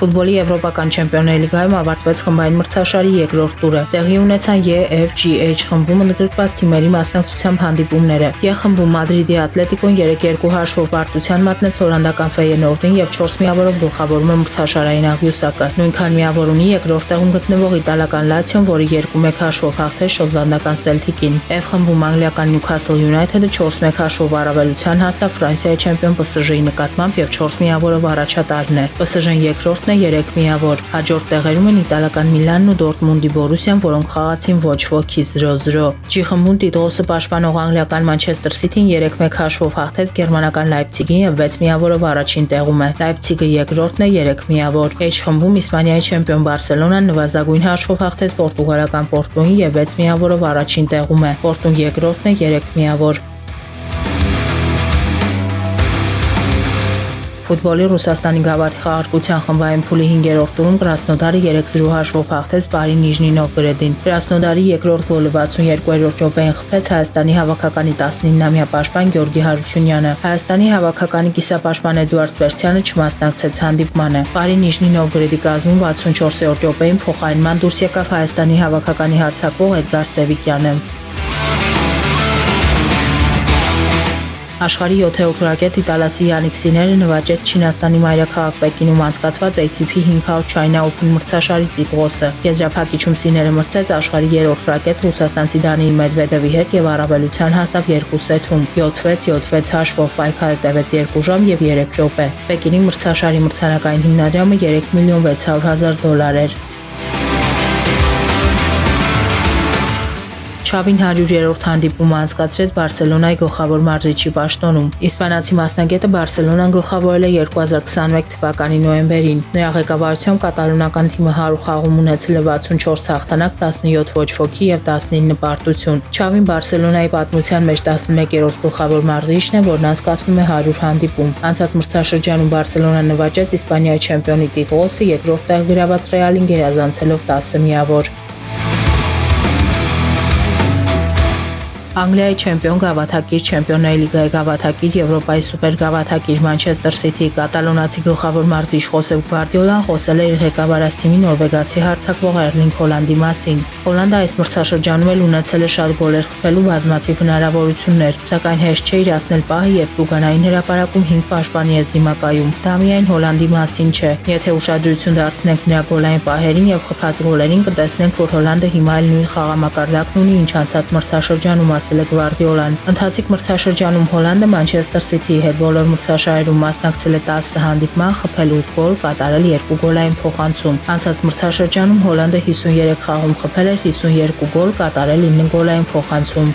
Ֆուտբոլի եվրոպական չեմպիոնների լիգայում ավարտվեց խմբային մրցաշարի երկրորդ տուրը։ Տեղի ունեցան EFGH խմբում ընդգրկված թիմերի մասնակցությամբ հանդիպումները։ Ե խմբում Մադրիդի Ատլետիկոն 3-2 հաշվով պարտության մատնեց հոլանդական Ֆեյենորդին եւ 4 միավորով գլխավորում է մրցաշարային աղյուսակը։ Նույնքան միավոր ունի երկրորդ տեղում գտնվող իտալական Լացիոն, որը 2-1 հաշվով հաղթեց շոտլանդական Սելթիկին։ F խմբում անգլիական Նյուքասլ Յունայթեդը 4-1 հաշվով առավելության հասավ Ֆրանսիայի չեմպիոն PSG-ի նկատմամբ եւ 4 միավորով առաջատարն է։ PSG-ն երկրորդն է 3 միավոր։ Հաջորդ տեղերում են իտալական Միլանն ու Դորտմունդի Բորուսիան, որոնք խաղացին ոչ ոքի 0-0։ G խմբում տիտղոսը պաշտպանող անգլիական Մանչեսթեր Սիթին 3-1 հաշվով հաղթեց գերմանական Լայպցիգին եւ 6 միավորով առաջին տեղում է։ Լայպցիգը երկրորդն է 3 միավոր։ H խմբում Իսպանիայի չեմպիոն Բարսելոնան նվազագույն հաշվով հաղթեց պորտուգալական Պորտոին եւ 6 միավորով առաջին տեղում է։ Պորտուն երկրորդն է 3 միավոր։ Ֆուտբոլի Ռուսաստանի գավաթի խաղարկության խմբային փուլի 5-րդ տուրում Կրասնոդարը 3-0 հաշվով հաղթեց Բարի Նիժնի Նովգորոդին։ Կրասնոդարի երկրորդ գոլը 62-րդ րոպեին խփեց Հայաստանի հավաքականի 19-ամյա պաշտպան Գյորգի Հարությունյանը։ Հայաստանի հավաքականի կիսապաշտպան Էդուարդ Պերցյանը չմասնակցեց հանդիպմանը։ Բարի Նիժնի Նովգորոդի կազմում 64-րդ րոպեին փոխարինման դուրս եկավ Հայաստանի հավաքականի հարձակվող Էդգար Սևիկյանը։ Աշխարհի 7 օկրակետ իտալացի Յանիկ Սիները նվաճեց Չինաստանի մայրաքաղաք Պեկինում անցկացված ATP 500 China Open մրցաշարի տիտղոսը։ Եզրափակիչում Սիները մրցեց աշխարհի 3-րդ ռակետ ռուսաստանցի Դանիիլ Մեդվեդևի հետ եւ առավելության հասավ 2 սեթում 7-6-7-6 հաշվով պայքարը տևեց 2 ժամ եւ 3 րոպե։ Պեկինի մրցաշարի մրցանակային հիմնադրամը 3 միլիոն 600 հազար դոլար էր։ Չավին 100-րդ հանդիպումը անցկացրեց Բարսելոնայի գլխավոր մարզիչի պաշտոնում։ Իսպանացի մասնագետը Բարսելոնան գլխավորել է 2021 թվականի նոյեմբերին։ Նրա ղեկավարությամբ կատալոնական թիմը 100 խաղում ունեցել է 64 հաղթանակ, 17 ոչ ոքի եւ 19 պարտություն։ Չավին Բարսելոնայի պատմության մեջ 11-րդ գլխավոր մարզիչն է, որն անցկացնում է 100 հանդիպում։ Անցած մրցաշրջանում Բարսելոնան նվաճեց Իսպանիայի չեմպիոնի տիտղոսը, երկրորդ տեղ գրաված Ռեալին գերազանցելով 10 միավոր։ Անգլիայի չեմպիոն գավաթակիր, Չեմպիոնների լիգայի գավաթակիր, Եվրոպայի սուպեր գավաթակիր Մանչեսթեր Սիթի կատալոնացի գլխավոր մարզիչ Խոսեփ Գվարդիոլան խոսել է իր ղեկավարած թիմի նորվեգացի հարձակվող Էրլինգ Հոլանդի մասին։ Հոլանդը այս մրցաշրջանում էլ ունեցել է շատ գոլեր խփելու բազմաթիվ հնարավորություններ, սակայն հեշտ չէ իրացնել պահը, երբ Լուգանային հրապարակում 5 պաշտպանի ես դիմակայում։ Դա միայն Հոլանդի մասին չէ։ Եթե ուշադրություն դարձնենք նրա գոլային պահերին եւ խփած գոլերին, կտեսնենք, որ Հոլանդը հիմա էլ նույն խաղամակարդակն ունի, ինչ անցած մրցաշրջանում ասել է Գվարդիոլան։ Ընթացիկ մրցաշրջանում Հոլանդը Մանչեսթեր Սիթիի հետ բոլոր մրցաշարերում մասնակցել է 10 հանդիպման, խփել 8 գոլ, կատարել 2 գոլային փոխանցում։ Անցած մրցաշրջանում Հոլանդը 53 խաղում խփել էր 52 գոլ, կատարել 9 գոլային փոխանցում։